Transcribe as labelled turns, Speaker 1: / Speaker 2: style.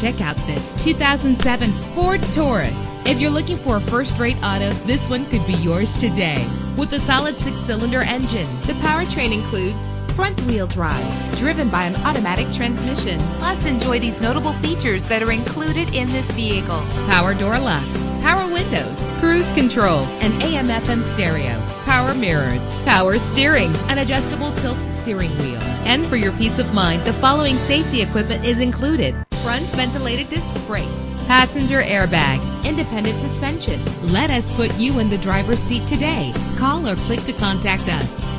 Speaker 1: Check out this 2007 Ford Taurus. If you're looking for a first-rate auto, this one could be yours today. With a solid six-cylinder engine, the powertrain includes front-wheel drive, driven by an automatic transmission. Plus, enjoy these notable features that are included in this vehicle. Power door locks, power windows, cruise control, and AM/FM stereo, power mirrors, power steering, an adjustable tilt steering wheel. And for your peace of mind, the following safety equipment is included: front ventilated disc brakes, passenger airbag, independent suspension. Let us put you in the driver's seat today. Call or click to contact us.